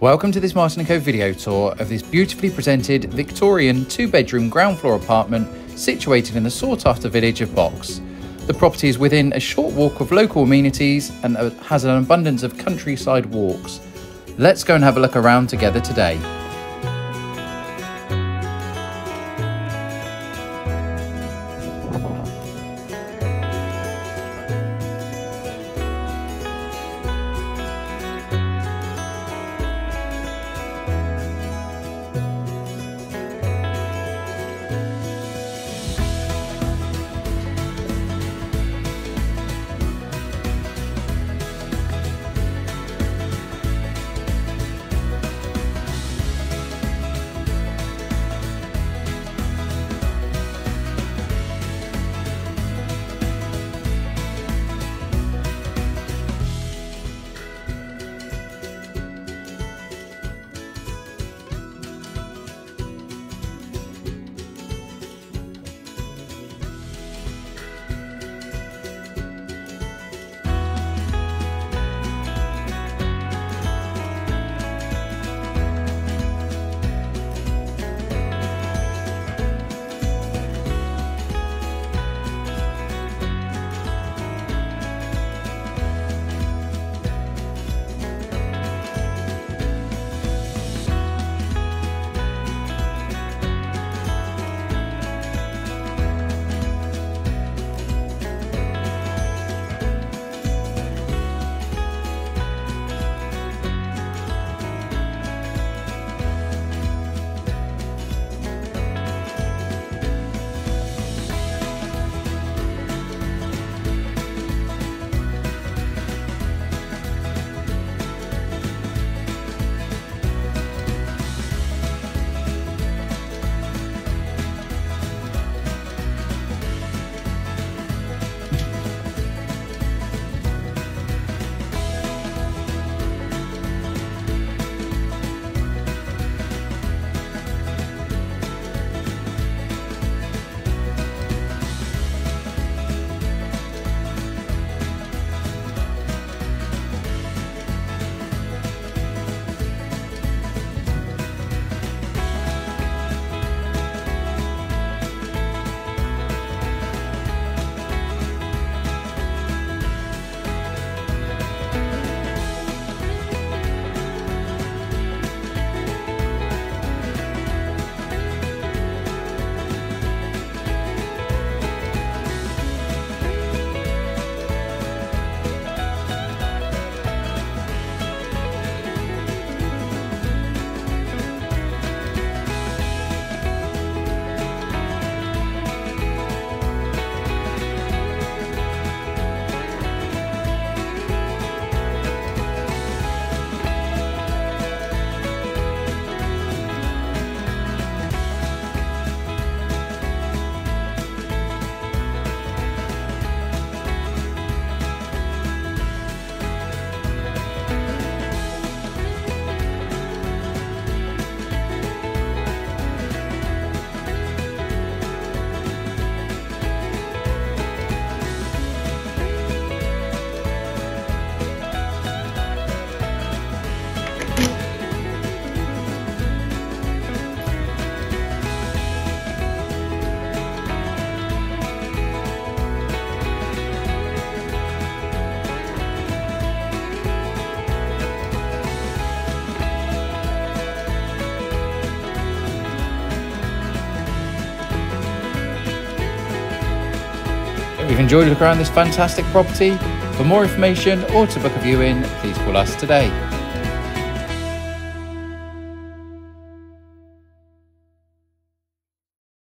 Welcome to this Martin & Co video tour of this beautifully presented Victorian two-bedroom ground floor apartment situated in the sought-after village of Box. The property is within a short walk of local amenities and uh, has an abundance of countryside walks. Let's go and have a look around together today. You've enjoyed a look around this fantastic property, for more information or to book a viewing, please call us today.